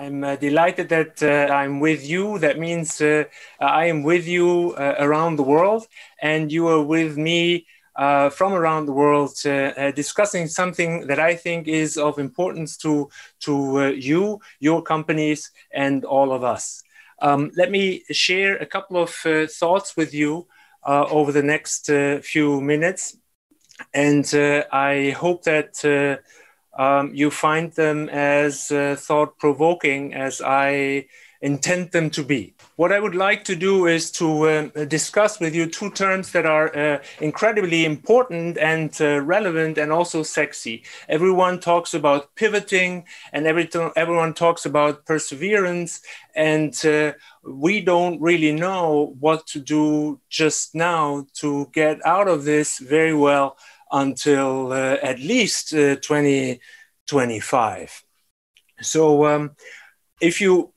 I'm uh, delighted that uh, I'm with you. That means uh, I am with you uh, around the world, and you are with me uh, from around the world uh, discussing something that I think is of importance to, to you, your companies, and all of us. Um, let me share a couple of thoughts with you over the next few minutes. And I hope that um, you find them as uh, thought provoking as I intend them to be. What I would like to do is to uh, discuss with you two terms that are uh, incredibly important and uh, relevant and also sexy. Everyone talks about pivoting and every everyone talks about perseverance, and uh, we don't really know what to do just now to get out of this very well until uh, at least uh, 2025. So, um, if you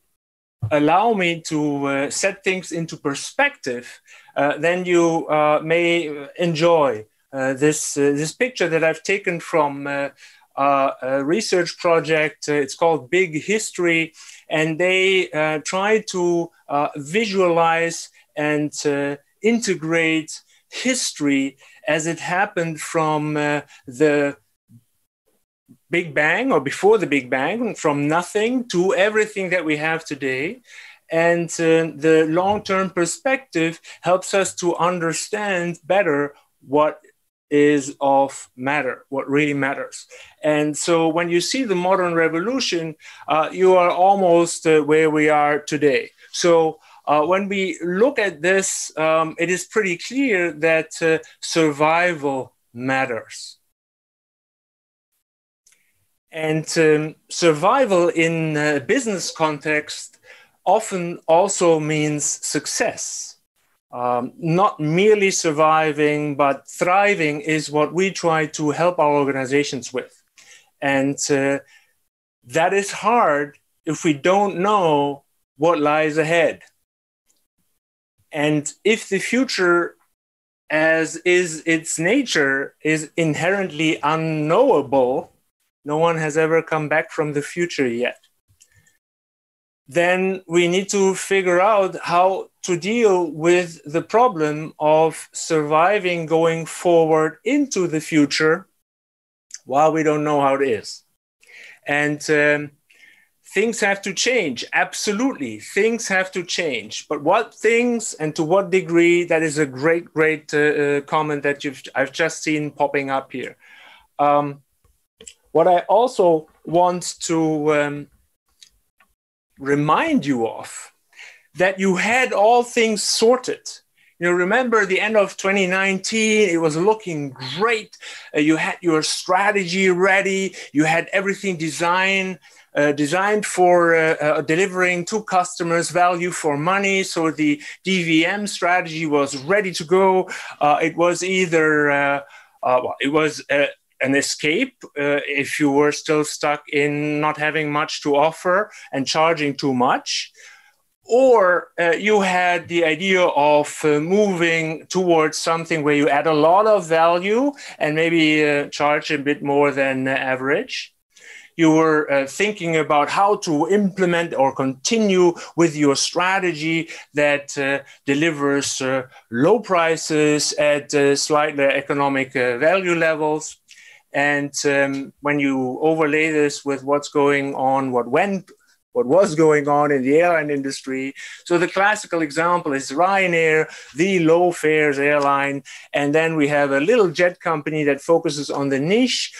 allow me to uh, set things into perspective, uh, then you uh, may enjoy uh, this this picture that I've taken from. a research project, it's called Big History, and they try to visualize and integrate history as it happened from uh, the Big Bang or before the Big Bang, from nothing to everything that we have today. And uh, the long term perspective helps us to understand better what is of matter, what really matters. And so when you see the modern revolution, uh, you are almost uh, where we are today. So uh, when we look at this, um, it is pretty clear that uh, survival matters. And um, survival in a business context often also means success. Um, not merely surviving, but thriving is what we try to help our organizations with. And uh, that is hard if we don't know what lies ahead. And if the future, as is its nature, is inherently unknowable, no one has ever come back from the future yet. Then we need to figure out how to deal with the problem of surviving going forward into the future while we don't know how it is. And um, things have to change. Absolutely, things have to change. But what things and to what degree? That is a great, great uh, uh, comment that you've I've just seen popping up here. Um, what I also want to um, remind you of that you had all things sorted. You know, remember the end of 2019, it was looking great. Uh, you had your strategy ready, you had everything designed uh, designed for uh, uh, delivering to customers value for money. So the DVM strategy was ready to go. Uh, it was either well, it was an escape uh, if you were still stuck in not having much to offer and charging too much. Or uh, you had the idea of uh, moving towards something where you add a lot of value and maybe charge a bit more than average you were uh, thinking about how to implement or continue with your strategy that uh, delivers uh, low prices at uh, slightly economic uh, value levels. And um, when you overlay this with what's going on, what went what was going on in the airline industry. So the classical example is Ryanair, the low fares airline, and then we have a little jet company that focuses on the niche,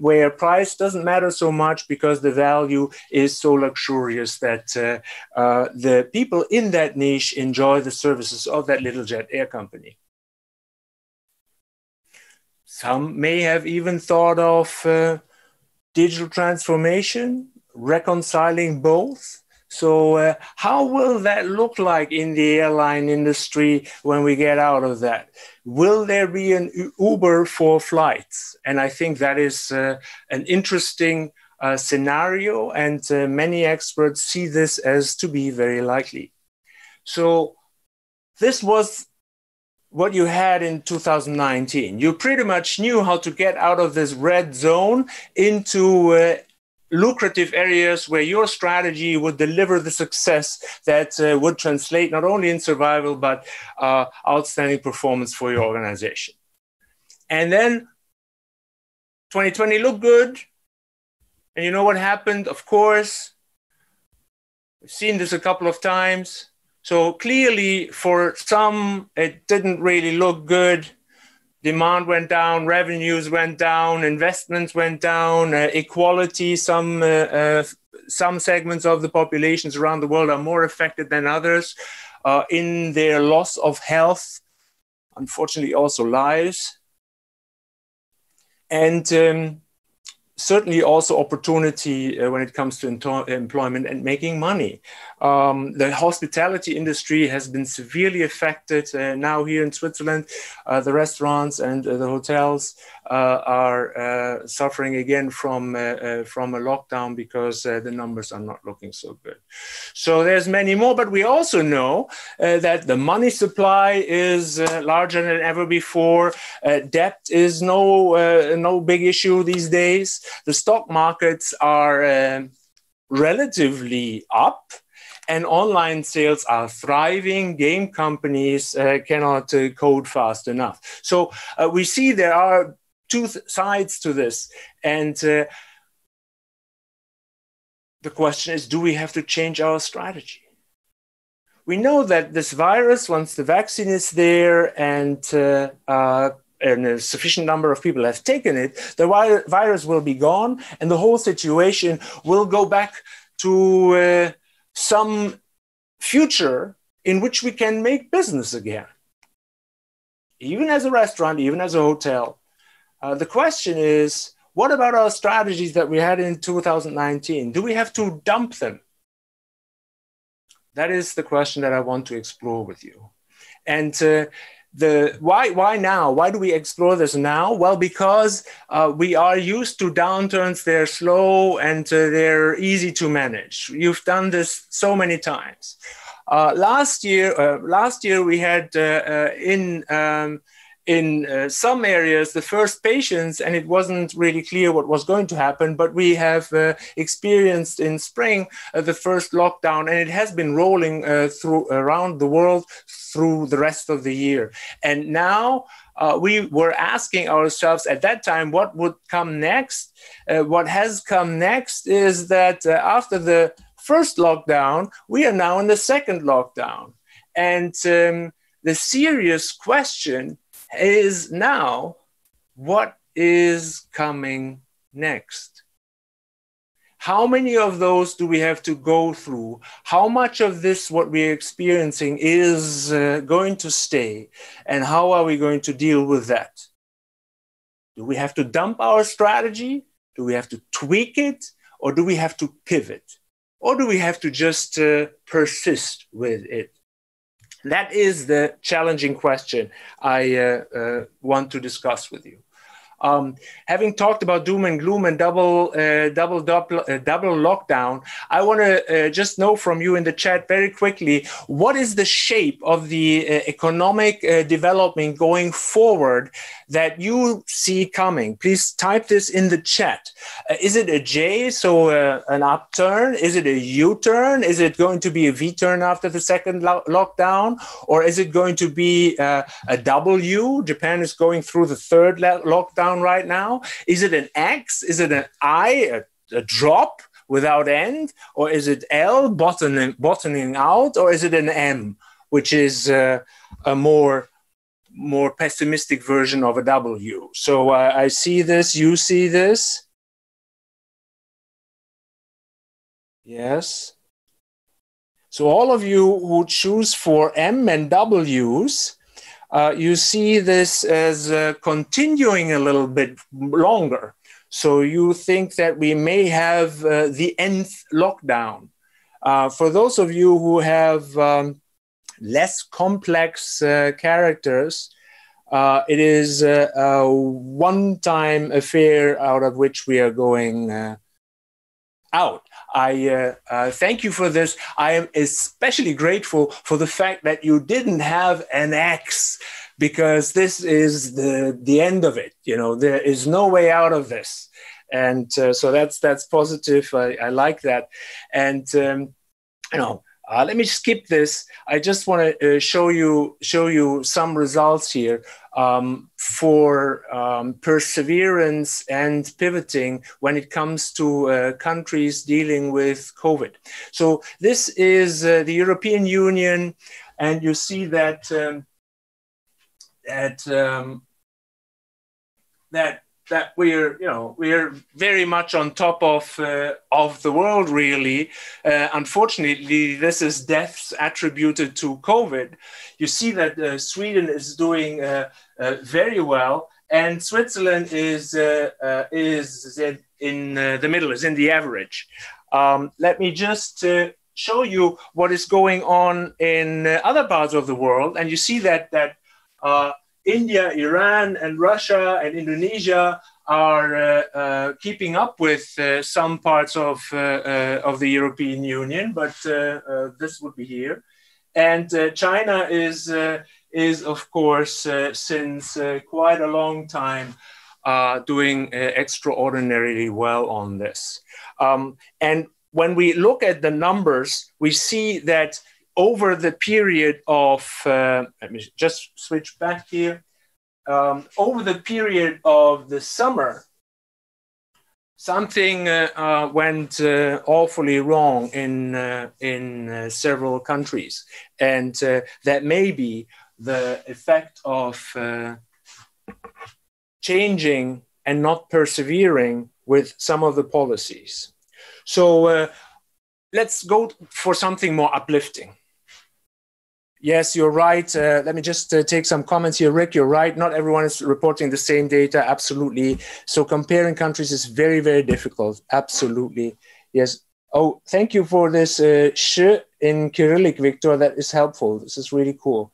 where price doesn't matter so much because the value is so luxurious that uh, uh, the people in that niche enjoy the services of that little jet air company. Some may have even thought of uh, digital transformation reconciling both. So, uh, how will that look like in the airline industry when we get out of that? Will there be an Uber for flights? And I think that is uh, an interesting uh, scenario, and uh, many experts see this as to be very likely. So, this was what you had in 2019. You pretty much knew how to get out of this red zone into uh, lucrative areas where your strategy would deliver the success that uh, would translate not only in survival but uh, outstanding performance for your organization. And then 2020 looked good. And you know what happened? Of course, we've seen this a couple of times. So clearly, for some, it didn't really look good demand went down, revenues went down, investments went down, uh, equality. Some uh, uh, some segments of the populations around the world are more affected than others uh, in their loss of health. Unfortunately, also lives, and um, certainly also opportunity uh, when it comes to employment and making money. Um, the hospitality industry has been severely affected uh, now here in Switzerland. Uh, the restaurants and uh, the hotels uh, are uh, suffering again from from a lockdown because the numbers are not looking so good. So there's many more, but we also know that the money supply is larger than ever before. debt is no no big issue these days. The stock markets are relatively up and online sales are thriving. Game companies uh, cannot uh, code fast enough. So uh, we see there are two th- sides to this. And uh, the question is do we have to change our strategy? We know that this virus, once the vaccine is there and uh, uh, and a sufficient number of people have taken it, the virus will be gone and the whole situation will go back to uh, some future in which we can make business again. Even as a restaurant, even as a hotel. Uh, the question is what about our strategies that we had in 2019? Do we have to dump them? That is the question that I want to explore with you. And uh, the why why now? Why do we explore this now? Well because uh, we are used to downturns. They're slow and uh, they're easy to manage. You've done this so many times. Uh, last year uh, last year we had uh, uh, in um, in some areas the first patients and it wasn't really clear what was going to happen but we have experienced in spring the first lockdown and it has been rolling through around the world through the rest of the year. And now uh, we were asking ourselves at that time what would come next? Uh, what has come next is that after the first lockdown we are now in the second lockdown. And um, the serious question is now what is coming next? How many of those do we have to go through? How much of this, what we're experiencing, is uh, going to stay? And how are we going to deal with that? Do we have to dump our strategy? Do we have to tweak it? Or do we have to pivot? Or do we have to just uh, persist with it? That is the challenging question I uh, uh, want to discuss with you. Um, having talked about doom and gloom and double, uh, double, double, uh, double lockdown, I want to uh, just know from you in the chat very quickly what is the shape of the uh, economic uh, development going forward that you see coming? Please type this in the chat. Uh, is it a J, so an upturn? Is it a U turn? Is it going to be a V turn after the second lo- lockdown? Or is it going to be a W? Japan is going through the third lo- lockdown right now? Is it an X? Is it an I, a, a drop without end? Or is it L, bottoming, bottoming out? Or is it an M, which is uh, a more more pessimistic version of a W. So uh, I see this, you see this. Yes. So all of you who choose for M and W's, uh, you see this as uh, continuing a little bit longer. So you think that we may have uh, the nth lockdown. Uh, for those of you who have um, less complex uh, characters, it is a one-time affair out of which we are going out. I uh, uh, thank you for this. I am especially grateful for the fact that you didn't have an X because this is the, the end of it. You know, there is no way out of this. and uh, so that's that's positive. I, I like that, and um, you know. Uh, let me skip this. I just want to uh, show you show you some results here um, for um, perseverance and pivoting when it comes to uh, countries dealing with COVID. So this is uh, the European Union, and you see that um, that um, that that we're you know we're very much on top of uh, of the world really. Uh, unfortunately this is deaths attributed to covid. You see that uh, sweden is doing uh, uh, very well and switzerland is uh, is in the middle is in the average. Um, let me just show you what is going on in other parts of the world and you see that that India, Iran, and Russia and Indonesia are uh, uh, keeping up with uh, some parts of, uh, uh, of the European Union, but uh, this would be here. And China is, is, of course, since quite a long time, doing extraordinarily well on this. Um, and when we look at the numbers, we see that over the period of, uh, let me just switch back here, um, over the period of the summer, something uh, uh, went uh, awfully wrong in, uh, in uh, several countries. And uh, that may be the effect of changing and not persevering with some of the policies. So let's go for something more uplifting. Yes, you're right. Uh, let me just uh, take some comments here. Rick, you're right. Not everyone is reporting the same data. Absolutely. So comparing countries is very, very difficult. Absolutely. Yes. Oh, thank you for this uh, in Cyrillic, Victor. That is helpful. This is really cool.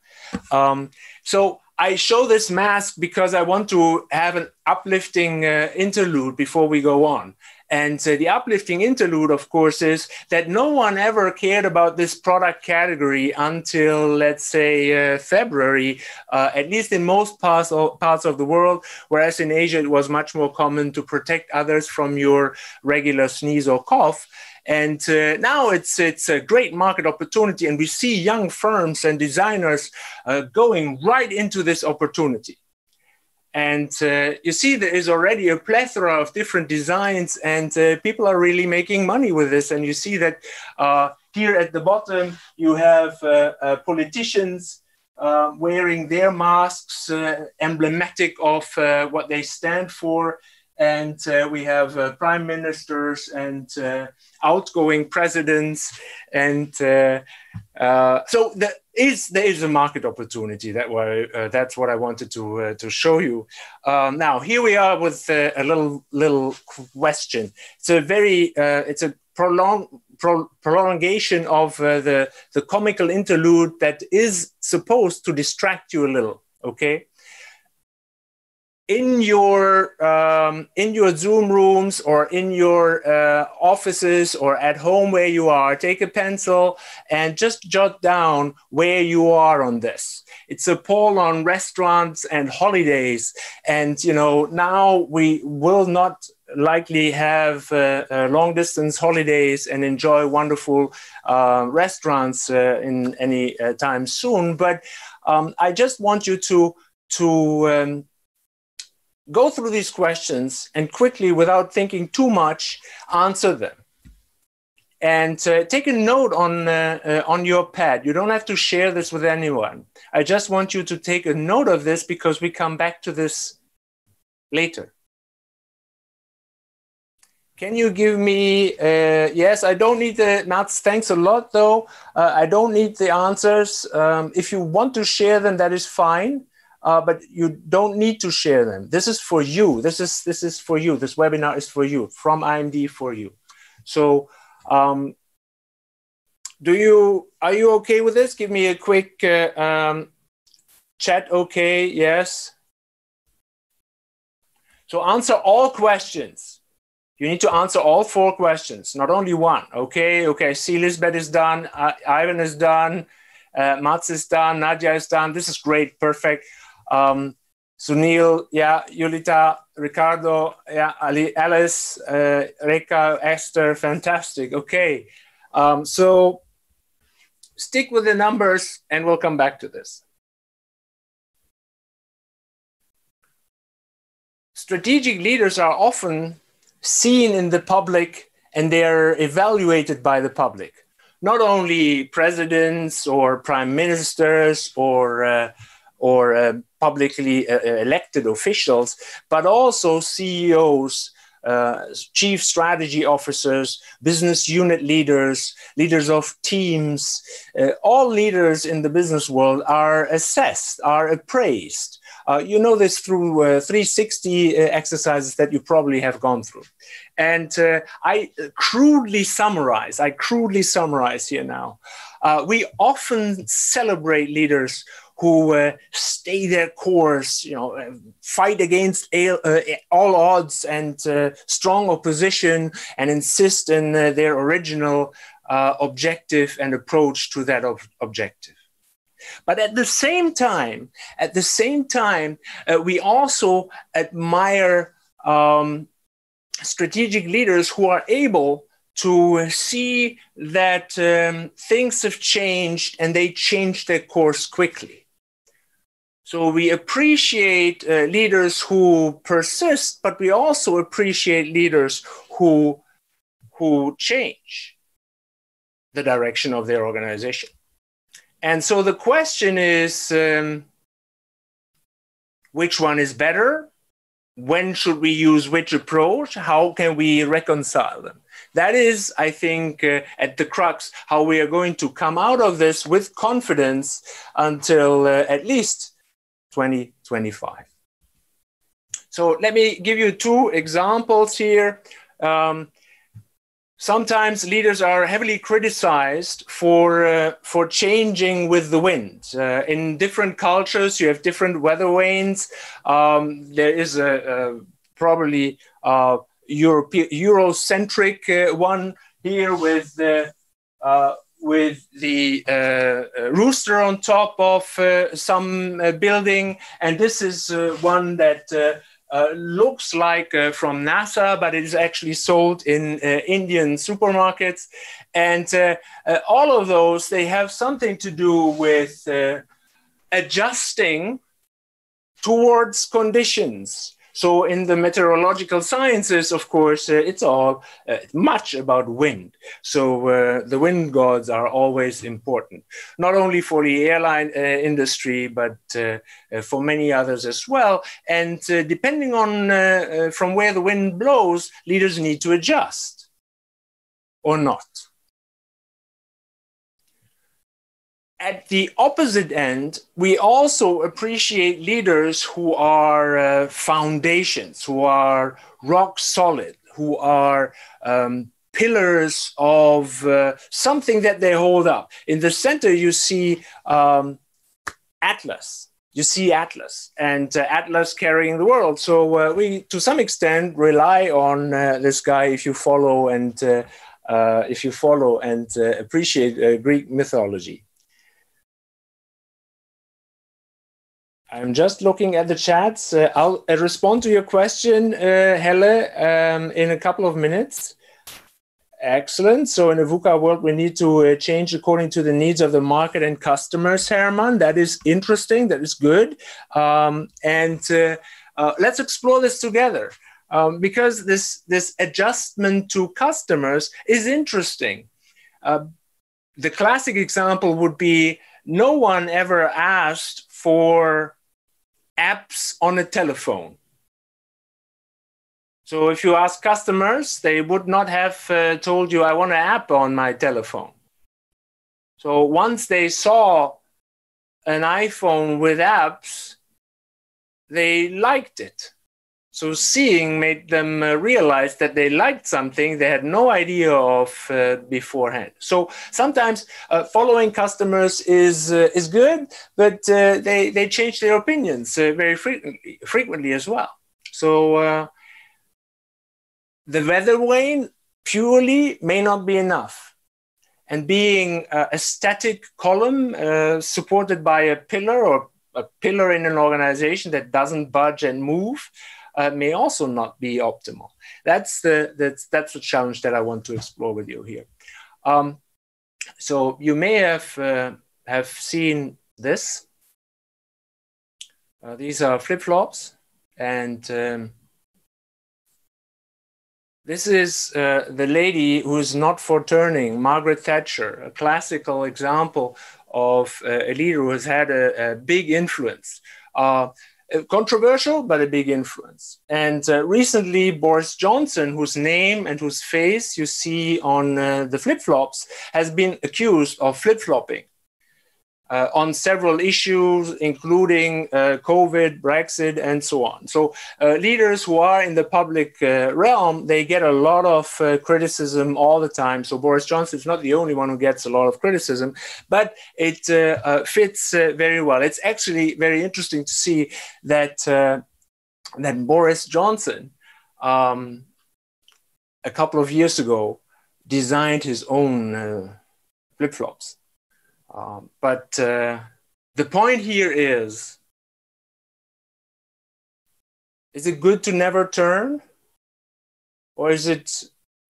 Um, so I show this mask because I want to have an uplifting uh, interlude before we go on. And uh, the uplifting interlude, of course, is that no one ever cared about this product category until, let's say, uh, February, uh, at least in most parts of, parts of the world. Whereas in Asia, it was much more common to protect others from your regular sneeze or cough. And uh, now it's it's a great market opportunity, and we see young firms and designers uh, going right into this opportunity. And uh, you see, there is already a plethora of different designs, and uh, people are really making money with this. And you see that uh, here at the bottom, you have uh, uh, politicians uh, wearing their masks, emblematic of what they stand for. And we have prime ministers and outgoing presidents. And so the is there is a market opportunity that uh, that's what i wanted to uh, to show you um, now here we are with uh, a little little question it's a very uh, it's a prolonged pro prolongation of uh, the the comical interlude that is supposed to distract you a little okay in your um, in your Zoom rooms or in your uh, offices or at home where you are, take a pencil and just jot down where you are on this. It's a poll on restaurants and holidays, and you know now we will not likely have uh, uh, long distance holidays and enjoy wonderful uh, restaurants uh, in any uh, time soon. But um, I just want you to to um, go through these questions and quickly, without thinking too much, answer them. And uh, take a note on, uh, uh, on your pad. You don't have to share this with anyone. I just want you to take a note of this because we come back to this later. Can you give me, uh, yes, I don't need the, Mats, thanks a lot though. Uh, I don't need the answers. Um, if you want to share them, that is fine uh, but you don't need to share them. This is for you. This is this is for you. This webinar is for you from IMD for you. So, um, do you are you okay with this? Give me a quick uh, um, chat. Okay, yes. So answer all questions. You need to answer all four questions, not only one. Okay, okay. See, Lisbeth is done. Uh, Ivan is done. Uh, Mats is done. Nadia is done. This is great. Perfect. Um, Sunil, yeah, Yulita, Ricardo, yeah, Ali, Alice, uh, Reka, Esther, fantastic. Okay, um, so stick with the numbers and we'll come back to this. Strategic leaders are often seen in the public and they're evaluated by the public. Not only presidents or prime ministers or uh, or uh, publicly uh, uh, elected officials, but also CEOs, uh, chief strategy officers, business unit leaders, leaders of teams. Uh, all leaders in the business world are assessed, are appraised. Uh, you know this through 360 exercises that you probably have gone through. And I crudely summarize, I crudely summarize here now. we often celebrate leaders who uh, stay their course, you know, uh, fight against uh, all odds and uh, strong opposition, and insist in their original objective and approach to that ob- objective. But at the same time, at the same time, we also admire um, strategic leaders who are able to see that um, things have changed and they change their course quickly. So we appreciate uh, leaders who persist, but we also appreciate leaders who, who change the direction of their organization. And so the question is um, which one is better? When should we use which approach? How can we reconcile them? That is, I think, uh, at the crux how we are going to come out of this with confidence until uh, at least 2025. So let me give you two examples here. Um, sometimes leaders are heavily criticized for uh, for changing with the wind. Uh, in different cultures, you have different weather vanes. Um, there is a, a probably uh, Europe Eurocentric uh, one here with the uh, with the uh, uh, rooster on top of uh, some uh, building. And this is one that looks like from NASA, but it is actually sold in Indian supermarkets. And all of those, they have something to do with adjusting towards conditions so in the meteorological sciences, of course, uh, it's all uh, much about wind. So uh, the wind gods are always important, not only for the airline uh, industry, but uh, uh, for many others as well. And depending on from where the wind blows, leaders need to adjust or not. At the opposite end, we also appreciate leaders who are uh, foundations, who are rock solid, who are um, pillars of uh, something that they hold up. In the center, you see um, Atlas. You see Atlas and uh, Atlas carrying the world. So uh, we, to some extent, rely on uh, this guy if you follow and uh, if you follow and appreciate Greek mythology. I'm just looking at the chats. Uh, I'll uh, respond to your question, uh, Helle, um, in a couple of minutes. Excellent. So in a VUCA world, we need to uh, change according to the needs of the market and customers, Herman. That is interesting. That is good. Um, and uh, uh, let's explore this together um, because this, this adjustment to customers is interesting. the classic example would be no one ever asked for apps on a telephone. So if you ask customers, they would not have uh, told you, I want an app on my telephone. So once they saw an iPhone with apps, they liked it. So seeing made them uh, realize that they liked something they had no idea of uh, beforehand. So sometimes uh, following customers is uh, is good, but uh, they they change their opinions very frequently frequently as well. So the weather vane purely may not be enough, and being a static column supported by a pillar or a pillar in an organization that doesn't budge and move uh, may also not be optimal. That's the that's that's the challenge that I want to explore with you here. Um, so you may have uh, have seen this. Uh, these are flip flops, and um, this is uh, the lady who is not for turning, Margaret Thatcher, a classical example of uh, a leader who has had a, a big influence. Uh, controversial, but a big influence. And uh, recently, Boris Johnson, whose name and whose face you see on uh, the flip flops, has been accused of flip flopping uh, on several issues, including uh, COVID, Brexit, and so on. So, uh, leaders who are in the public uh, realm, they get a lot of uh, criticism all the time. So, Boris Johnson is not the only one who gets a lot of criticism, but it uh, fits very well. It's actually very interesting to see that that Boris Johnson, um, a couple of years ago, designed his own flip flops um, but uh, the point here is is it good to never turn? Or is it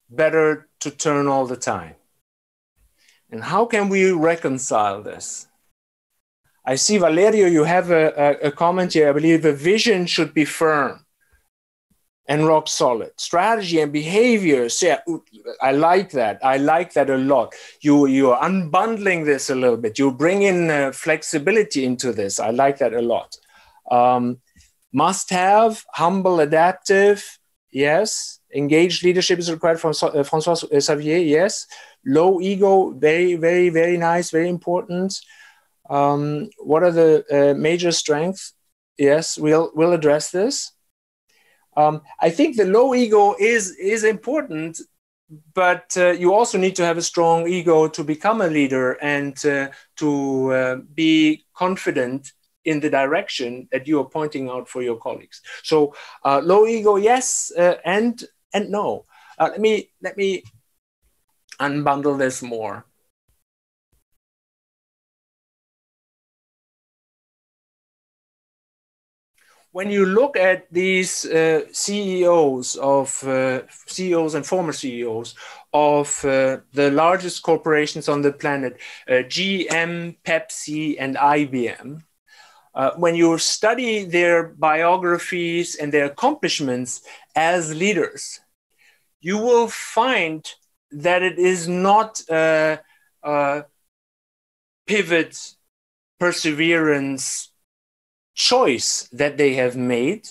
better to turn all the time? And how can we reconcile this? I see, Valerio, you have a, a, a comment here. I believe the vision should be firm and rock solid. Strategy and behaviors yeah i like that. I like that a lot. You you're unbundling this a little bit. You bring in uh, flexibility into this. I like that a lot. Um, must have humble adaptive yes. Engaged leadership is required from uh, francois xavier yes. Low ego very very very nice very important. Um, what are the uh, major strengths? Yes we'll we'll address this um, I think the low ego is is important, but uh, you also need to have a strong ego to become a leader and uh, to uh, be confident in the direction that you are pointing out for your colleagues. So uh, low ego, yes, uh, and and no. Uh, let me let me unbundle this more. When you look at these uh, CEOs of uh, CEOs and former CEOs of uh, the largest corporations on the planet, uh, GM, Pepsi, and IBM, uh, when you study their biographies and their accomplishments as leaders, you will find that it is not a pivot, perseverance, choice that they have made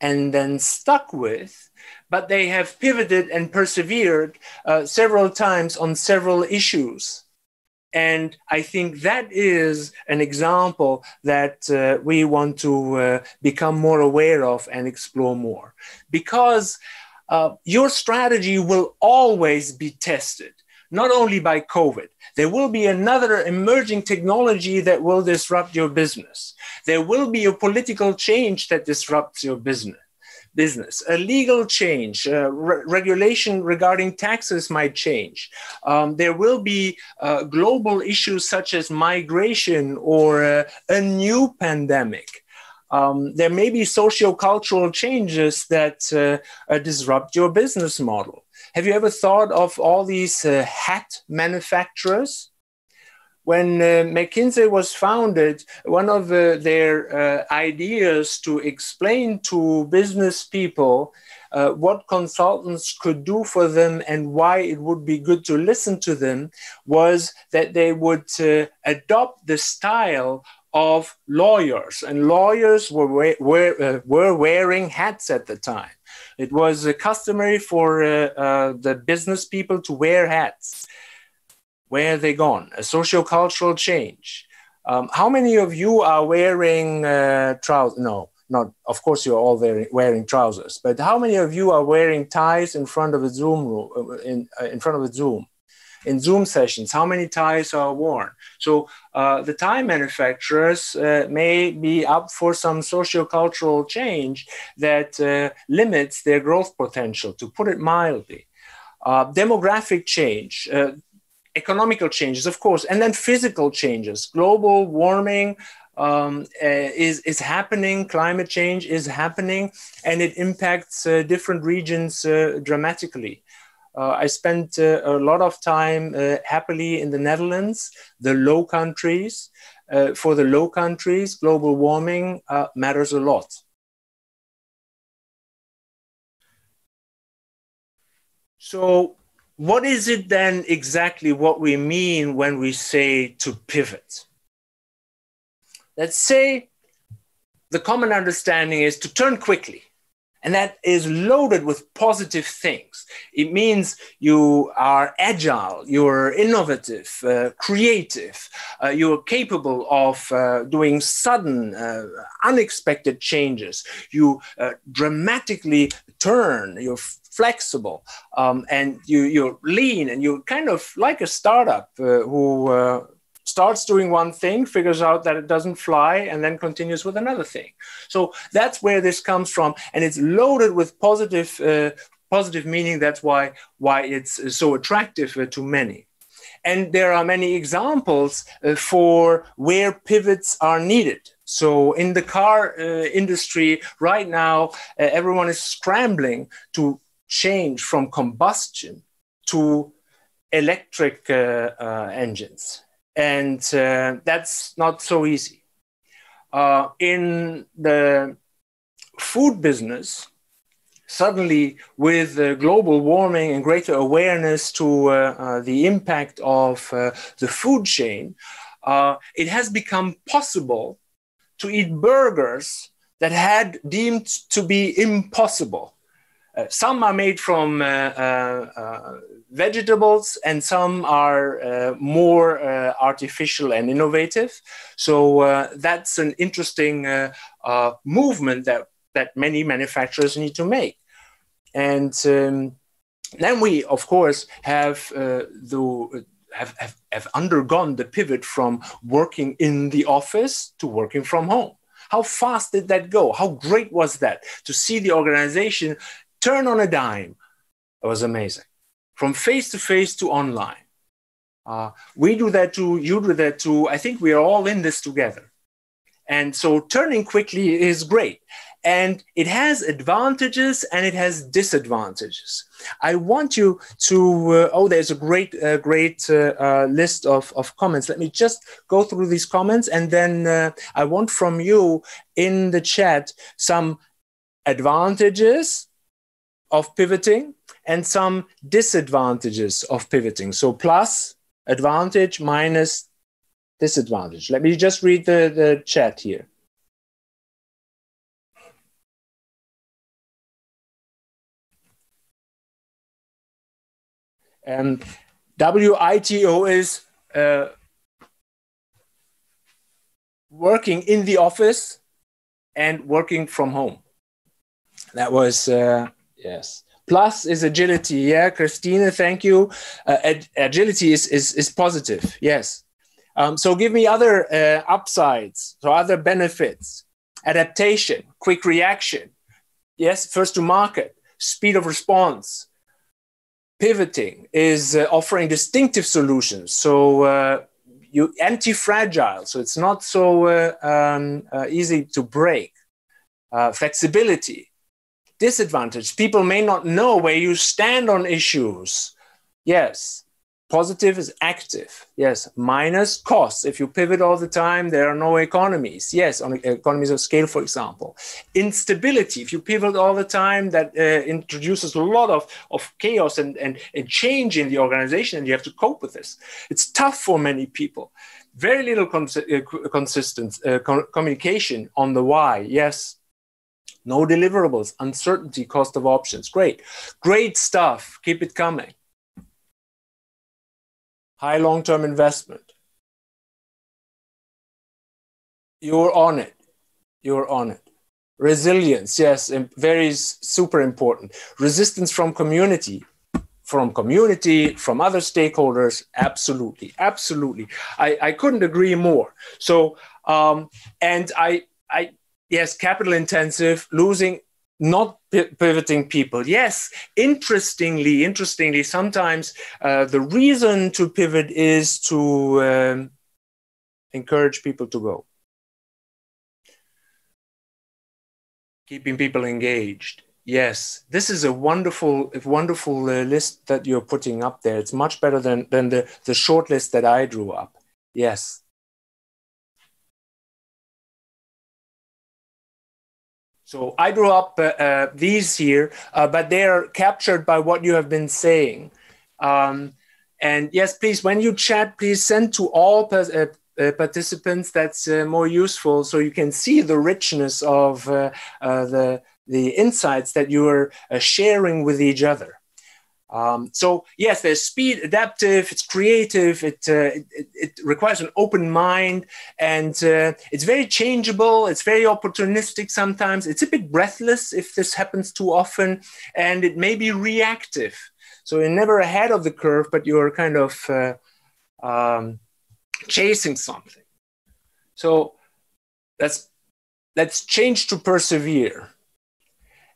and then stuck with, but they have pivoted and persevered uh, several times on several issues. And I think that is an example that uh, we want to uh, become more aware of and explore more. Because uh, your strategy will always be tested not only by COVID, there will be another emerging technology that will disrupt your business. There will be a political change that disrupts your business. Business, a legal change, uh, re- regulation regarding taxes might change. Um, there will be uh, global issues such as migration or uh, a new pandemic. Um, there may be socio-cultural changes that uh, uh, disrupt your business model. Have you ever thought of all these uh, hat manufacturers? When uh, McKinsey was founded, one of uh, their uh, ideas to explain to business people uh, what consultants could do for them and why it would be good to listen to them was that they would uh, adopt the style of lawyers, and lawyers were, were, were wearing hats at the time. It was uh, customary for uh, uh, the business people to wear hats. Where are they gone? A socio-cultural change. Um, how many of you are wearing uh, trousers? No, not. Of course, you're all wearing, wearing trousers. But how many of you are wearing ties in front of a Zoom room? In in front of a Zoom? In Zoom sessions, how many ties are worn. So uh, the tie manufacturers uh, may be up for some socio-cultural change that uh, limits their growth potential, to put it mildly. Uh, demographic change, uh, economical changes, of course, and then physical changes, global warming, um, uh, is, is happening, climate change is happening, and it impacts uh, different regions uh, dramatically. Uh, I spent uh, a lot of time uh, happily in the Netherlands, the low countries. for the low countries, global warming matters a lot. So, what is it then exactly what we mean when we say to pivot? Let's say the common understanding is to turn quickly. And that is loaded with positive things. It means you are agile, you're innovative, uh, creative, uh, you're capable of uh, doing sudden, uh, unexpected changes. You uh, dramatically turn, you're flexible, um, and you, you're lean, and you're kind of like a startup uh, who starts doing one thing, figures out that it doesn't fly, and then continues with another thing. So that's where this comes from, and it's loaded with positive, uh, positive meaning. That's why why it's so attractive uh, to many. And there are many examples uh, for where pivots are needed. So in the car uh, industry right now, uh, everyone is scrambling to change from combustion to electric uh, engines and uh, that's not so easy. Uh, in the food business, suddenly with uh, global warming and greater awareness to uh, uh, the impact of uh, the food chain, it has become possible to eat burgers that had deemed to be impossible. Some are made from vegetables and some are uh, more uh, artificial and innovative. So uh, that's an interesting uh, uh, movement that, that many manufacturers need to make. And um, then we, of course, have uh, the have, have, have undergone the pivot from working in the office to working from home. How fast did that go? How great was that to see the organization turn on a dime? It was amazing from face to face to online. Uh, we do that too, you do that too. I think we are all in this together. And so turning quickly is great. And it has advantages and it has disadvantages. I want you to, uh, oh, there's a great, uh, great uh, uh list of, of comments. Let me just go through these comments and then uh, I want from you in the chat some advantages of pivoting and some disadvantages of pivoting. So plus, advantage, minus, disadvantage. Let me just read the, the chat here. Um, WITO is uh, working in the office and working from home. That was, uh, yes. Plus is agility. Yeah, Christina, thank you. Uh, ag- agility is, is, is positive. Yes. Um, so give me other uh, upsides, so other benefits. Adaptation, quick reaction. Yes, first to market, speed of response. Pivoting is uh, offering distinctive solutions. So uh, you anti-fragile, so it's not so uh, um, uh, easy to break. flexibility, disadvantage. People may not know where you stand on issues. Yes. Positive is active. Yes. Minus costs. If you pivot all the time, there are no economies. Yes. On economies of scale, for example. Instability. If you pivot all the time, that uh, introduces a lot of, of chaos and, and, and change in the organization, and you have to cope with this. It's tough for many people. Very little cons- uh, consistent uh, communication on the why. Yes no deliverables, uncertainty, cost of options. Great, great stuff. Keep it coming. High long term investment. You're on it. You're on it. Resilience, yes, very super important. Resistance from community, from community, from other stakeholders, absolutely, absolutely. I, I couldn't agree more. So, um, and I, I yes, capital intensive, losing, not pivoting people. Yes, interestingly, interestingly, sometimes uh, the reason to pivot is to um, encourage people to go, keeping people engaged. Yes, this is a wonderful, wonderful uh, list that you're putting up there. It's much better than, than the, the short list that I drew up. Yes, So I drew up uh, uh, these here, uh, but they are captured by what you have been saying. Um, and yes, please, when you chat, please send to all uh, participants. That's more useful, so you can see the richness of the the insights that you are sharing with each other. Um, so yes, there's speed, adaptive, it's creative, it, uh, it, it, requires an open mind, and uh, it's very changeable. It's very opportunistic sometimes. It's a bit breathless if this happens too often, and it may be reactive. So you're never ahead of the curve, but you're kind of uh, um, chasing something. So let's let's change to persevere.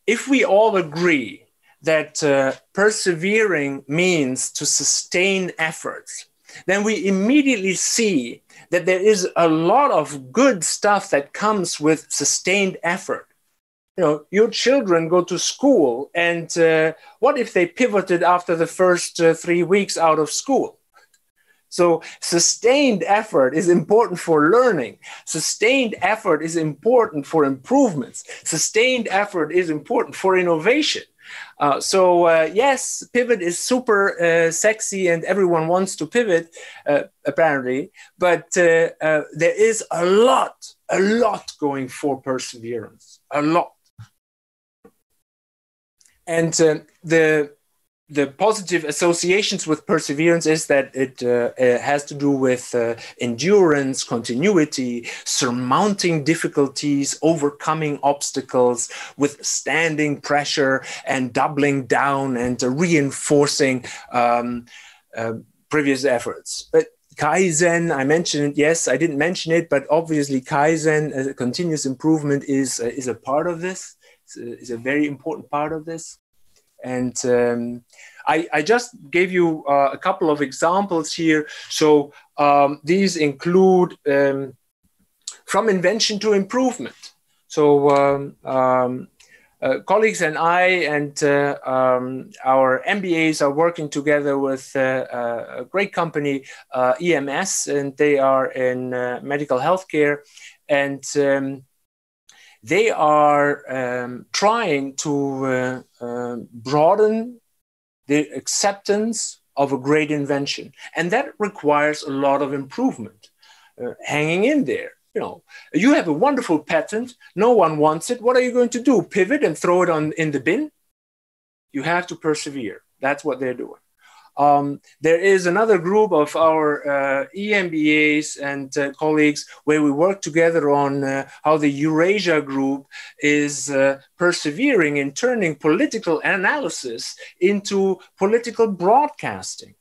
If we all agree that uh, persevering means to sustain efforts, then we immediately see that there is a lot of good stuff that comes with sustained effort. You know, your children go to school, and uh, what if they pivoted after the first uh, three weeks out of school? So, sustained effort is important for learning. Sustained effort is important for improvements. Sustained effort is important for innovation. Uh, so uh, yes, pivot is super uh, sexy and everyone wants to pivot, uh, apparently. But uh, there is a lot, a lot going for perseverance, a lot. And the the positive associations with perseverance is that it uh, uh, has to do with uh, endurance, continuity, surmounting difficulties, overcoming obstacles, withstanding pressure, and doubling down and uh, reinforcing um, uh, previous efforts. But Kaizen, I mentioned it. Yes, I didn't mention it, but obviously Kaizen, continuous improvement, is uh, is a part of this. Is a very important part of this. And um, I, I, just gave you uh, a couple of examples here. So um, these include um, from invention to improvement. So um, um uh, colleagues and I and uh, um, our MBAs are working together with uh, uh a great company, uh, EMS, and they are in uh, medical healthcare. And um, they are um, trying to uh, uh, broaden the acceptance of a great invention. And that requires a lot of improvement, uh, hanging in there. You know, you have a wonderful patent, no one wants it. What are you going to do? Pivot and throw it on in the bin? You have to persevere. That's what they're doing. Um, there is another group of our uh, EMBAs and uh, colleagues where we work together on uh, how the Eurasia group is uh, persevering in turning political analysis into political broadcasting.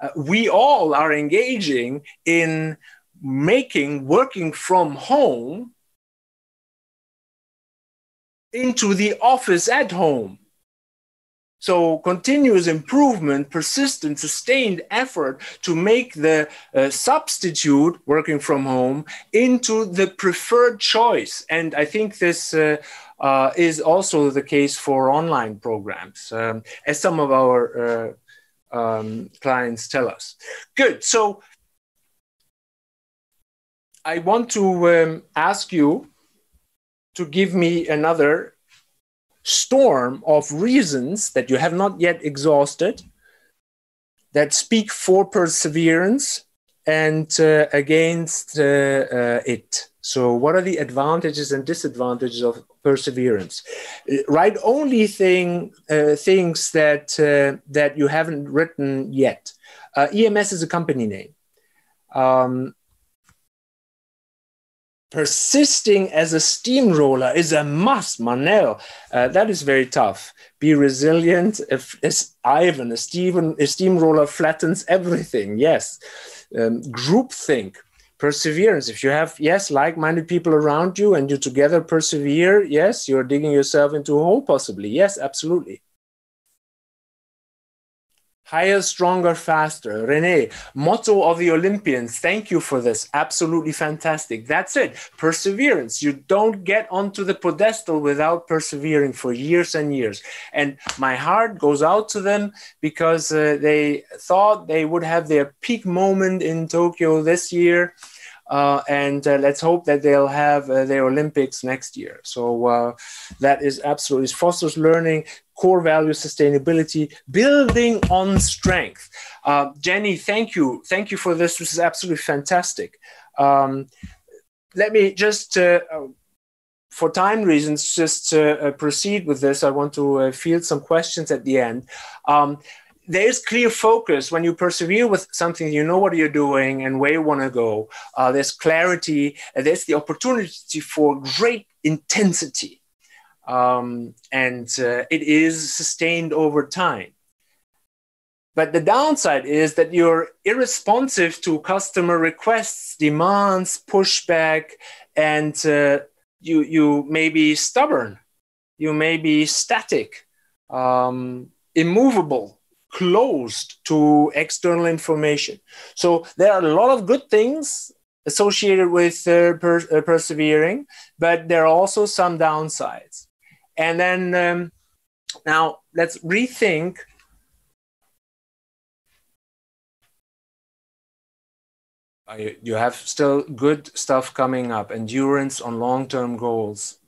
Uh, we all are engaging in making working from home into the office at home so continuous improvement, persistent, sustained effort to make the uh, substitute working from home into the preferred choice. And I think this uh, uh, is also the case for online programs, um, as some of our uh, um, clients tell us. Good. So I want to um, ask you to give me another storm of reasons that you have not yet exhausted that speak for perseverance and uh, against uh, uh, it. So, what are the advantages and disadvantages of perseverance? Uh, write only thing uh, things that uh, that you haven't written yet. EMS is a company name. Um, persisting as a steamroller is a must, Manel. Uh, that is very tough. Be resilient. If, as Ivan, a, Steven, a steamroller flattens everything. Yes. Um, group think, perseverance. If you have, yes, like minded people around you and you together persevere, yes, you're digging yourself into a hole, possibly. Yes, absolutely. Higher, stronger, faster. Rene, motto of the Olympians. Thank you for this. Absolutely fantastic. That's it. Perseverance. You don't get onto the pedestal without persevering for years and years. And my heart goes out to them because uh, they thought they would have their peak moment in Tokyo this year. Uh, and uh, let's hope that they'll have uh, their Olympics next year. So uh, that is absolutely fosters learning, core value sustainability, building on strength. Uh, Jenny, thank you. Thank you for this. This is absolutely fantastic. Um, let me just, uh, for time reasons, just uh, proceed with this. I want to uh, field some questions at the end. Um, there's clear focus when you persevere with something you know what you're doing and where you want to go uh, there's clarity there's the opportunity for great intensity um, and uh, it is sustained over time. But the downside is that you're irresponsive to customer requests, demands, pushback, and uh, you, you may be stubborn, you may be static, um, immovable, closed to external information. So there are a lot of good things associated with uh, per- uh, persevering, but there are also some downsides. And then um, now let's rethink. you have still good stuff coming up. Endurance on long-term goals,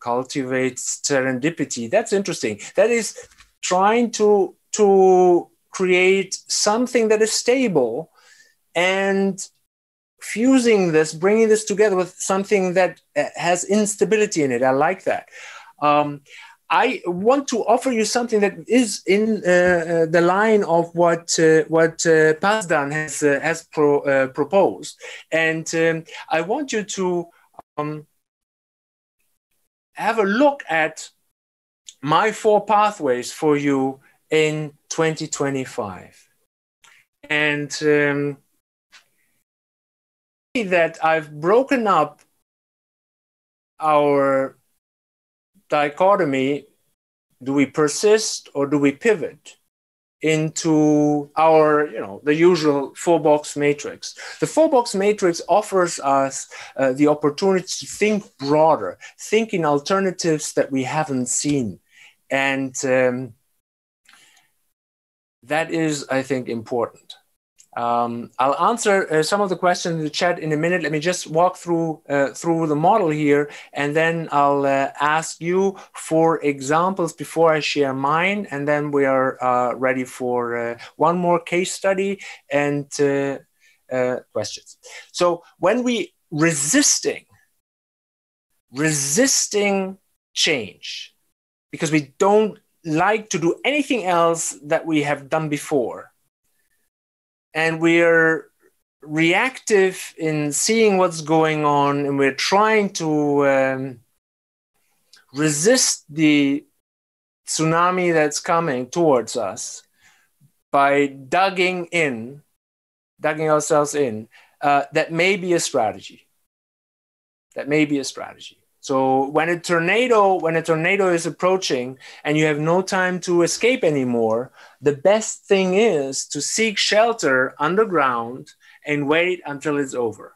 cultivates serendipity. That's interesting. That is trying to to create something that is stable and fusing this, bringing this together with something that uh, has instability in it. I like that. Um, I want to offer you something that is in uh, uh, the line of what uh, what uh, Pazdan has uh, has pro, uh, proposed, and um, I want you to um, have a look at my four pathways for you in 2025, and um, that I've broken up our dichotomy do we persist or do we pivot into our you know the usual four box matrix? The four box matrix offers us uh, the opportunity to think broader think in alternatives that we haven't seen. And um, that is i think important um, I'll answer uh, some of the questions in the chat in a minute. Let me just walk through uh, through the model here, and then I'll uh, ask you for examples before I share mine, and then we are uh, ready for uh, one more case study and uh, questions. So when we resisting resisting change because we don't like to do anything else that we have done before and we're reactive in seeing what's going on and we're trying to um, resist the tsunami that's coming towards us by dugging in dugging ourselves in uh, that may be a strategy. That may be a strategy so when a tornado when a tornado is approaching and you have no time to escape anymore, the best thing is to seek shelter underground and wait until it's over.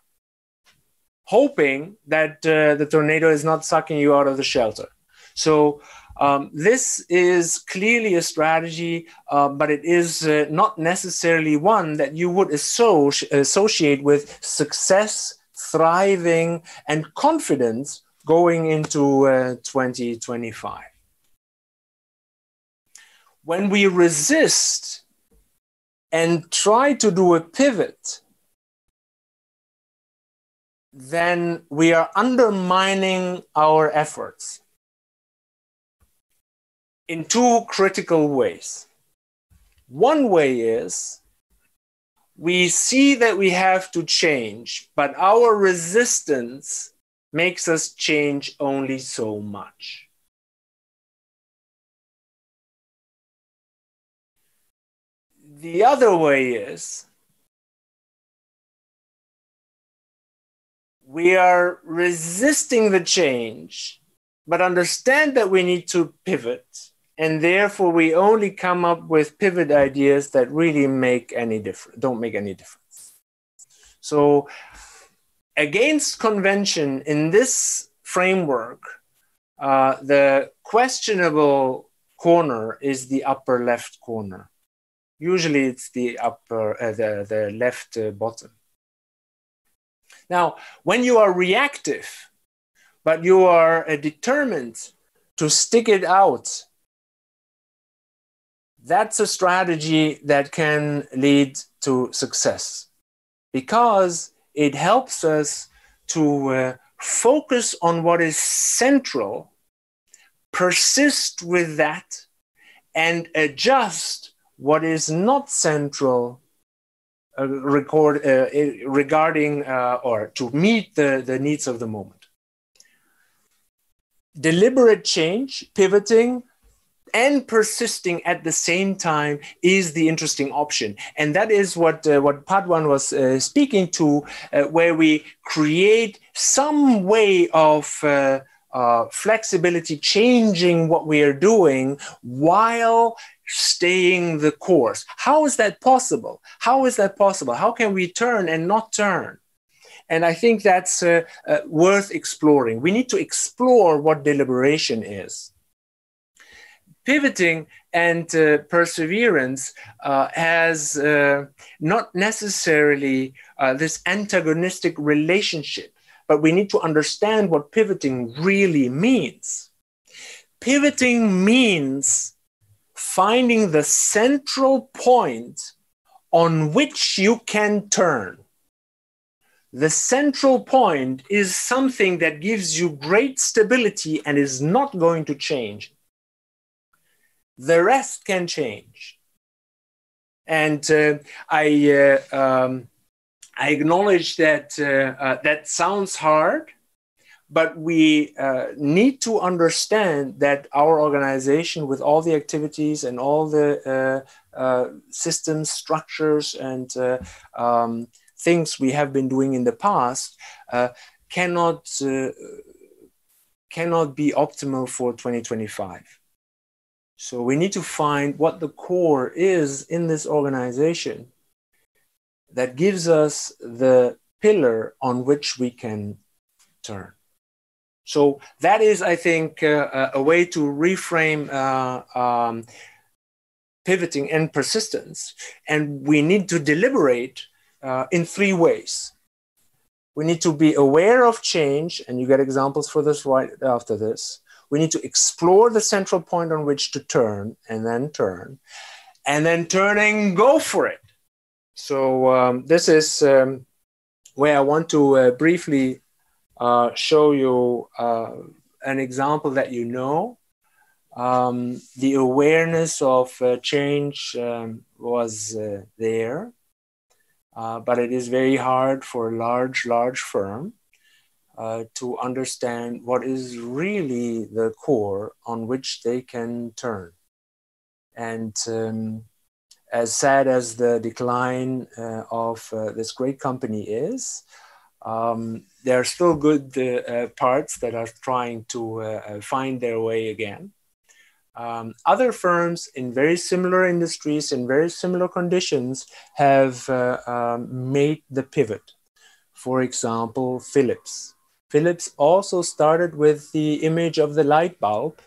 Hoping that uh, the tornado is not sucking you out of the shelter. So um, this is clearly a strategy, uh, but it is uh, not necessarily one that you would associ- associate with success, thriving, and confidence going into uh, 2025. When we resist and try to do a pivot, then we are undermining our efforts in two critical ways. One way is we see that we have to change, but our resistance makes us change only so much. The other way is we are resisting the change, but understand that we need to pivot and therefore we only come up with pivot ideas that really make any difference don't make any difference so against convention in this framework uh, the questionable corner is the upper left corner. Usually it's the upper uh, the, the left uh, bottom. Now when you are reactive but you are uh, determined to stick it out that's a strategy that can lead to success. Because it helps us to uh, focus on what is central, persist with that, and adjust what is not central uh, record, uh, regarding uh, or to meet the, the needs of the moment. Deliberate change, pivoting, and persisting at the same time is the interesting option. And that is what uh, what Padwan was uh, speaking to uh, where we create some way of uh, uh, flexibility changing what we are doing while staying the course. How is that possible? How is that possible? How can we turn and not turn? And I think that's uh, worth exploring. We need to explore what deliberation is pivoting and uh, perseverance uh, has uh, not necessarily uh, this antagonistic relationship, but we need to understand what pivoting really means. Pivoting means finding the central point on which you can turn. The central point is something that gives you great stability and is not going to change the rest can change. And uh, I, uh, um, I acknowledge that uh, uh that sounds hard, but we uh, need to understand that our organization, with all the activities and all the uh, systems, structures, and um, things we have been doing in the past, cannot cannot be optimal for 2025 so we need to find what the core is in this organization that gives us the pillar on which we can turn. So that is, I think, uh, a way to reframe uh, um, pivoting and persistence. And we need to deliberate uh, in three ways. We need to be aware of change, and you get examples for this right after this we need to explore the central point on which to turn and then turn and then turning go for it. So um, this is um, where i want to uh, briefly uh, show you uh, an example that you know. Um, the awareness of uh, change um, was uh, there uh, but it is very hard for a large large firm uh, to understand what is really the core on which they can turn. And um, as sad as the decline uh, of uh, this great company is, um, there are still good uh, uh, parts that are trying to find their way again. Um, other firms in very similar industries, in very similar conditions, have made the pivot. For example, Philips. Philips also started with the image of the light bulb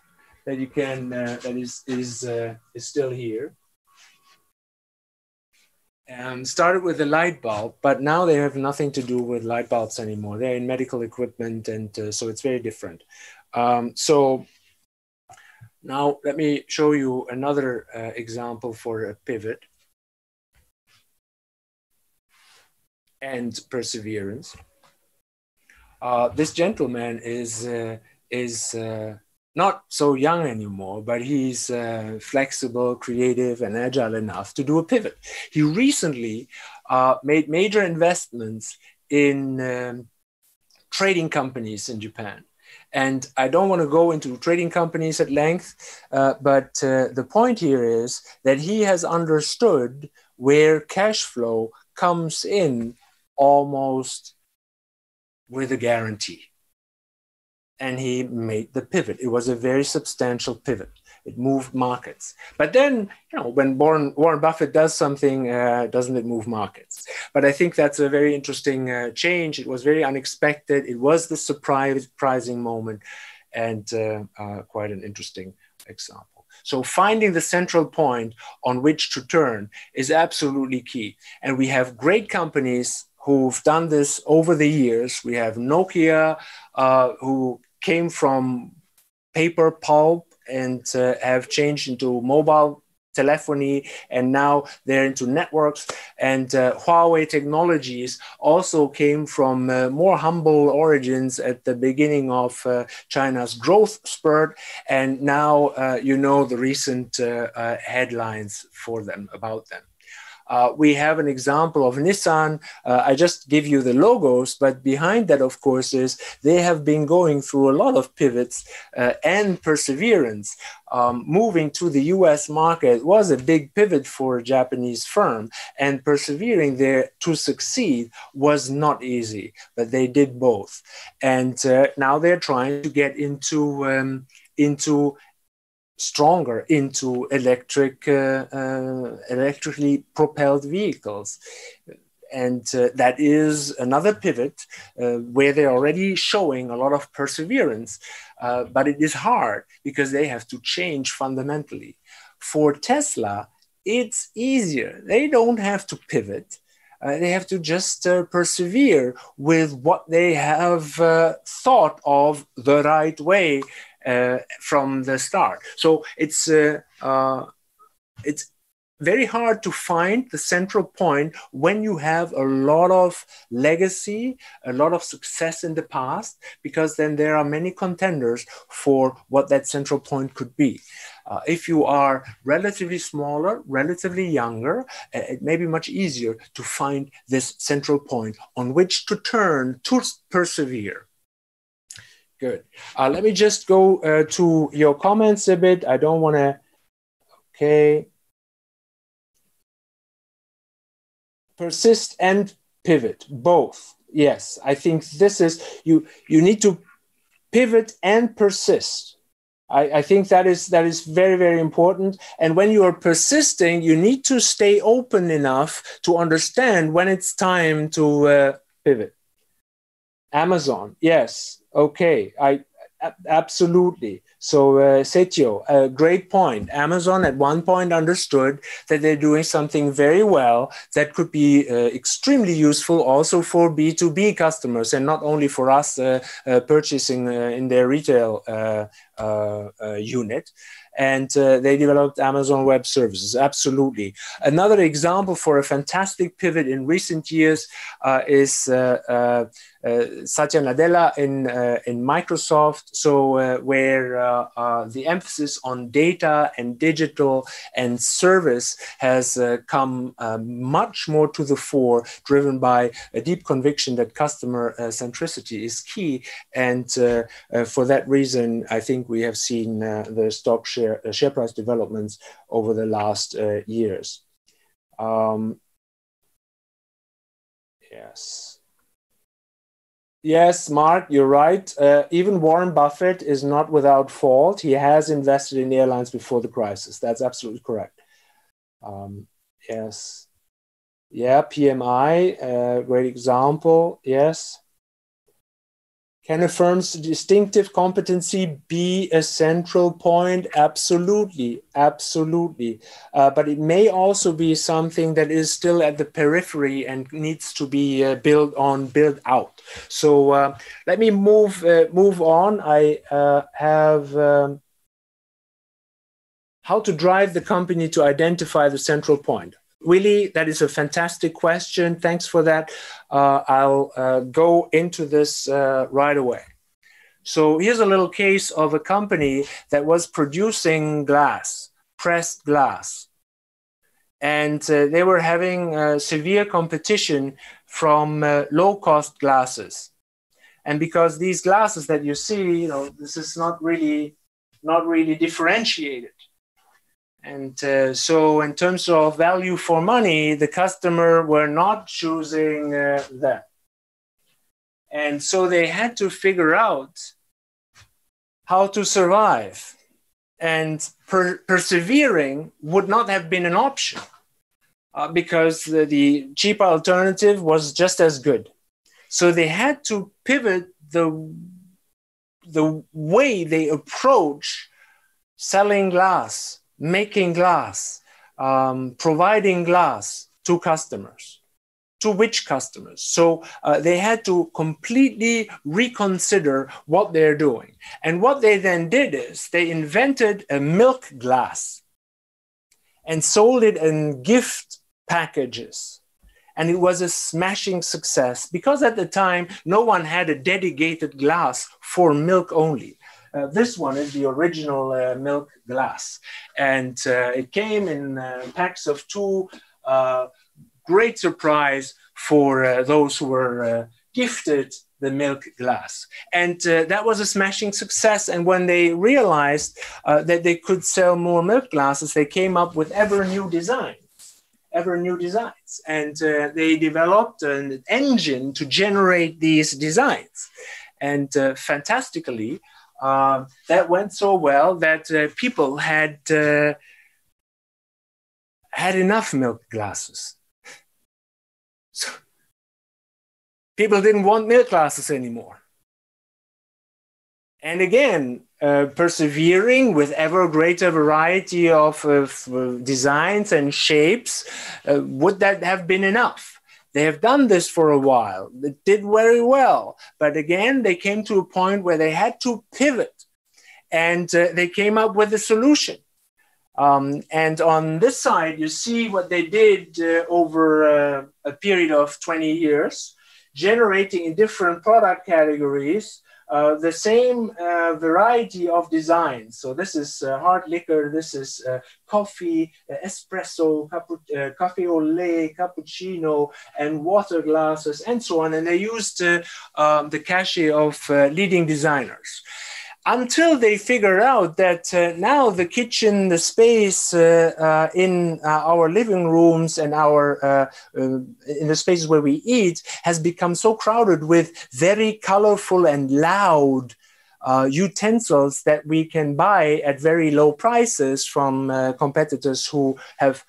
that you can uh, that is is uh, is still here. Um, started with the light bulb, but now they have nothing to do with light bulbs anymore. They're in medical equipment, and uh, so it's very different. Um, so now let me show you another uh, example for a pivot and perseverance uh, this gentleman is uh, is uh, not so young anymore, but he's uh, flexible, creative, and agile enough to do a pivot. He recently uh, made major investments in um, trading companies in Japan. And I don't want to go into trading companies at length, uh, but the point here is that he has understood where cash flow comes in almost with a guarantee. And he made the pivot. It was a very substantial pivot. it moved markets. But then, you know, when Warren, Warren Buffett does something, uh, doesn't it move markets? But I think that's a very interesting uh, change. It was very unexpected. It was the surprising moment and uh, uh, quite an interesting example. So finding the central point on which to turn is absolutely key. And we have great companies who've done this over the years. We have Nokia, uh, who came from paper pulp and uh, have changed into mobile telephony and now they're into networks. And uh, huawei technologies also came from uh, more humble origins at the beginning of uh, china's growth spurt. And now uh, you know the recent uh, uh, headlines for them about them uh, we have an example of Nissan. Uh, I just give you the logos, but behind that, of course, is they have been going through a lot of pivots uh, and perseverance. Um, moving to the US market was a big pivot for a Japanese firm, and persevering there to succeed was not easy, but they did both. And uh, now they're trying to get into, um, into stronger into electric, uh, uh, electrically propelled vehicles. And uh, that is another pivot uh, where they're already showing a lot of perseverance, uh, but it is hard because they have to change fundamentally. For Tesla, it's easier. They don't have to pivot. Uh, they have to just persevere with what they have thought of the right way from the start. So it's uh, uh, it's very hard to find the central point when you have a lot of legacy, a lot of success in the past, because then there are many contenders for what that central point could be. Uh, if you are relatively smaller, relatively younger, uh, it may be much easier to find this central point on which to turn to persevere. Good. Uh, let me just go uh, to your comments a bit. I don't want to. Okay. Persist and pivot, both. Yes, I think this is you. You need to pivot and persist. I, I think that is that is very very important. And when you are persisting, you need to stay open enough to understand when it's time to uh, pivot. Amazon, yes, Okay, I absolutely. So uh, Setio, a great point. Amazon at one point understood that they're doing something very well that could be uh, extremely useful also for B2B customers and not only for us uh, uh purchasing uh, in their retail uh, unit and uh, they developed Amazon Web Services. Absolutely. Another example for a fantastic pivot in recent years uh, is uh, uh, Satya Nadella in uh, in Microsoft. So uh, where the emphasis on data and digital and service has come much more to the fore, driven by a deep conviction that customer centricity is key. And for that reason, I think we have seen the stock share share price developments over the last years. Um, yes. Yes, Mark, you're right. Uh, even Warren Buffett is not without fault. He has invested in airlines before the crisis. That's absolutely correct. Um, yes. Yeah, PMI, uh, great example. Yes. Can a firm's distinctive competency be a central point? Absolutely, absolutely. Uh, but it may also be something that is still at the periphery and needs to be uh, built on, built out. So uh, let me move uh, move on. I uh, have. Um, how to drive the company to identify the central point. Willie, that is a fantastic question. Thanks for that. Uh, I'll uh, go into this uh, right away. So here's a little case of a company that was producing glass, pressed glass. And uh, they were having uh, severe competition from uh, low cost glasses. And because these glasses that you see, you know, this is not really, not really differentiated and uh, so, in terms of value for money, the customer were not choosing uh, that. And so they had to figure out how to survive. and per- persevering would not have been an option uh, because the, the cheaper alternative was just as good. So they had to pivot the, the way they approach selling glass, making glass, um, providing glass to customers. To which customers? So uh, they had to completely reconsider what they're doing. And what they then did is they invented a milk glass and sold it in gift packages. And it was a smashing success because at the time, no one had a dedicated glass for milk only. Uh, this one is the original uh, milk glass. And uh, it came in uh, packs of two. Uh, great surprise for uh, those who were gifted the milk glass. And that was a smashing success. And when they realized that they could sell more milk glasses, they came up with ever new designs ever new designs. And uh, they developed an engine to generate these designs. And uh, fantastically, uh, that went so well that uh, people had uh, had enough milk glasses. So people didn't want milk glasses anymore. And again, uh, persevering with ever greater variety of, designs and shapes, uh, would that have been enough? They have done this for a while. It did very well. But again, they came to a point where they had to pivot and uh, they came up with a solution. Um, and on this side, you see what they did uh, over uh, a period of 20 years, generating in different product categories uh, the same uh, variety of designs. So this is uh, hard liquor, this is uh, coffee, uh, espresso, capu- coffee au lait, cappuccino, and water glasses, and so on. And they used um, the cachet of leading designers until they figure out that uh, now the kitchen, the space uh, uh, in uh, our living rooms and our uh, uh, in the spaces where we eat has become so crowded with very colorful and loud utensils that we can buy at very low prices from competitors who have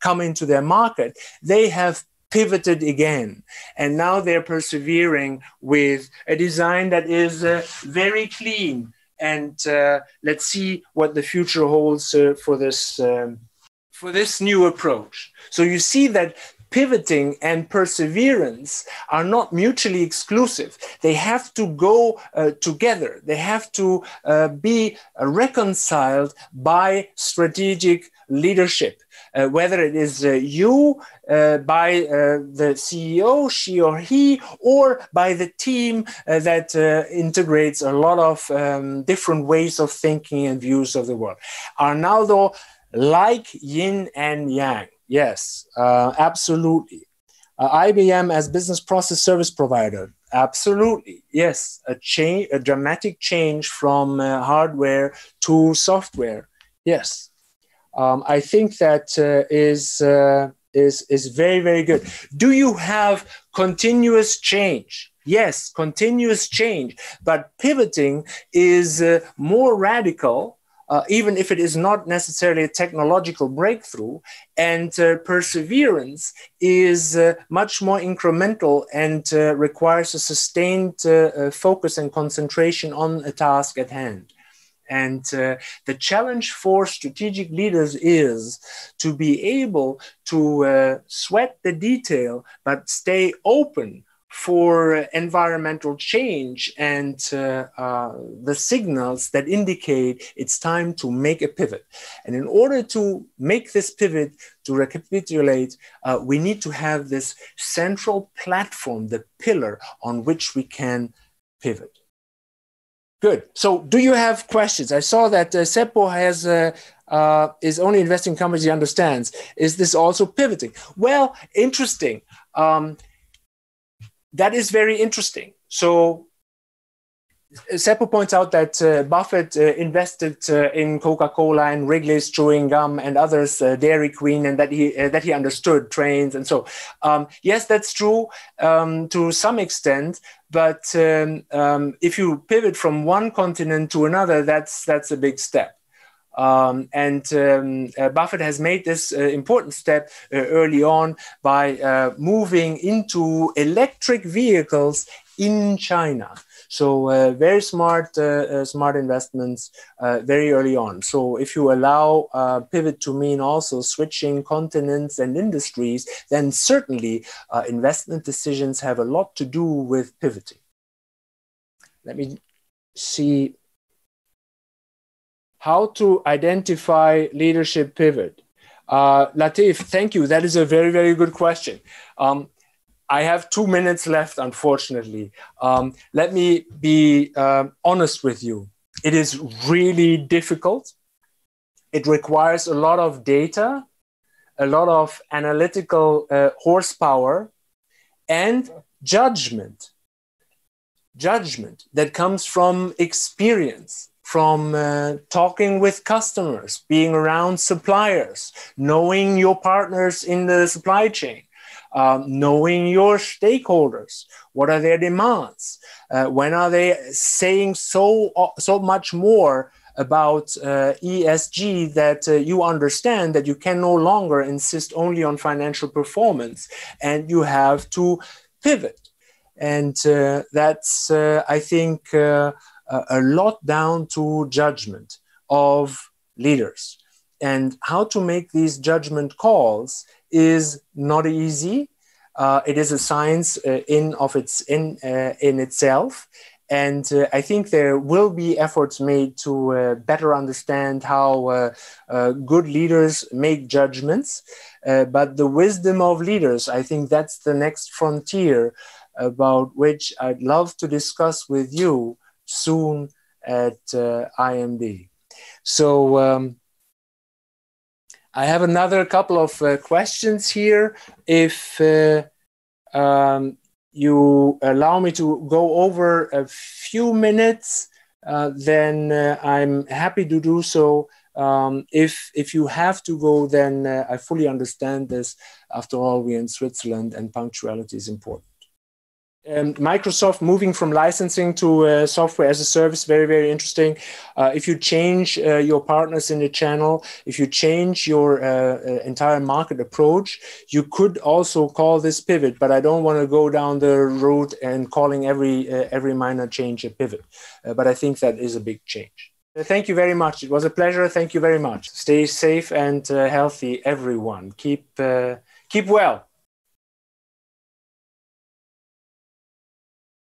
come into their market. They have pivoted again. And now they're persevering with a design that is uh, very clean. And uh, let's see what the future holds uh, for this. Um, for this new approach. So you see that pivoting and perseverance are not mutually exclusive. They have to go uh, together. They have to uh, be reconciled by strategic leadership. Uh, whether it is uh, you uh, by the CEO, she or he, or by the team that integrates a lot of um, different ways of thinking and views of the world. Arnaldo, like yin and yang. Yes, absolutely. Uh, IBM as business process service provider, absolutely. Yes, a change, a dramatic change from uh, hardware to software. Yes, um, I think that uh, is uh, is is very very good. Do you have continuous change? Yes, continuous change, but pivoting is uh, more radical. Uh, even if it is not necessarily a technological breakthrough, and uh, perseverance is uh, much more incremental and requires a sustained focus and concentration on a task at hand. And uh, the challenge for strategic leaders is to be able to uh, sweat the detail, but stay open for environmental change and uh, uh, the signals that indicate it's time to make a pivot. And in order to make this pivot, to recapitulate, uh, we need to have this central platform, the pillar on which we can pivot. Good. So, do you have questions? I saw that uh, Seppo has uh, uh, is only investing in companies he understands. Is this also pivoting? Well, interesting. Um, that is very interesting. So, Seppo points out that uh, Buffett uh, invested uh, in Coca-Cola and Wrigley's chewing gum and others, uh, Dairy Queen, and that he uh, that he understood trains and so. Um, yes, that's true um, to some extent, but um, um, if you pivot from one continent to another, that's that's a big step. Um, and um, uh, Buffett has made this uh, important step uh, early on by uh, moving into electric vehicles in China. So uh, very smart, uh, smart investments very early on. So if you allow pivot to mean also switching continents and industries, then certainly investment decisions have a lot to do with pivoting. Let me see how to identify leadership pivot. Uh, Latif, thank you. That is a very, very good question. Um, I have two minutes left, unfortunately. Um, let me be uh, honest with you. It is really difficult. It requires a lot of data, a lot of analytical uh, horsepower, and judgment. Judgment that comes from experience from uh, talking with customers, being around suppliers, knowing your partners in the supply chain, um, knowing your stakeholders. What are their demands? Uh, when are they saying so so much more about uh, ESG that uh, you understand that you can no longer insist only on financial performance, and you have to pivot. And uh, that's, uh, I think a lot down to judgment of leaders. And how to make these judgment calls is not easy. Uh, it is a science uh, in of its in uh, in itself, and uh, I think there will be efforts made to uh, better understand how uh, good leaders make judgments. but the wisdom of leaders, I think that's the next frontier about which I'd love to discuss with you soon at IMD. So um, I have another couple of uh, questions here. If uh, um, you allow me to go over a few minutes, uh, then uh, I'm happy to do so. Um, if if you have to go, then uh, I fully understand this. After all, we're in Switzerland, and punctuality is important um, Microsoft moving from licensing to uh, software as a service, very, very interesting. Uh, if you change uh, your partners in the channel, if you change your uh, uh, entire market approach, you could also call this pivot, but I don't want to go down the road and calling every, uh, every minor change a pivot. but I think that is a big change. Thank you very much. It was a pleasure. Thank you very much. Stay safe and healthy, everyone. Keep, keep well.